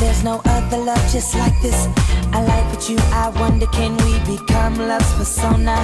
There's no other love just like this. I like what you, I wonder, can we become love's persona?